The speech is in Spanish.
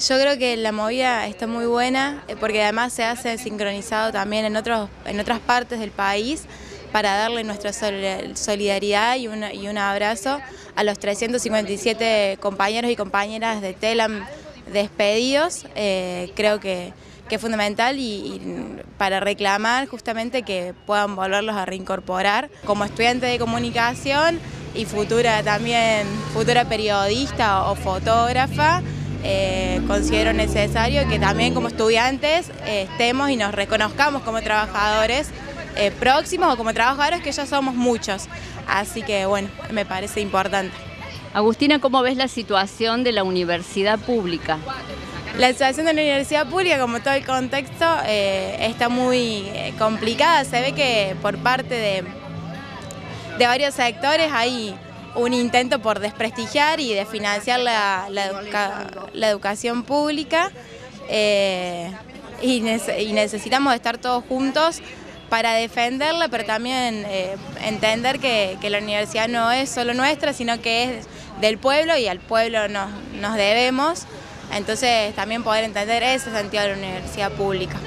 Yo creo que la movida está muy buena eh, porque además se hace sincronizado también en, otros, en otras partes del país para darle nuestra solidaridad y, y un abrazo a los 357 compañeros y compañeras de TELAM despedidos. Eh, creo que, es fundamental y, para reclamar justamente que puedan volverlos a reincorporar. Como estudiante de comunicación y futura también, futura periodista o fotógrafa, eh, considero necesario que también como estudiantes eh, estemos y nos reconozcamos como trabajadores próximos o como trabajadores que ya somos muchos. Así que bueno, me parece importante. Agustina, ¿cómo ves la situación de la universidad pública? La situación de la universidad pública, como todo el contexto, eh, está muy eh, complicada. Se ve que por parte de, de, varios sectores hay un intento por desprestigiar y de financiar la, educación pública eh, y, necesitamos estar todos juntos para defenderla, pero también entender que, la universidad no es solo nuestra, sino que es del pueblo y al pueblo nos debemos. Entonces también poder entender ese sentido de la universidad pública.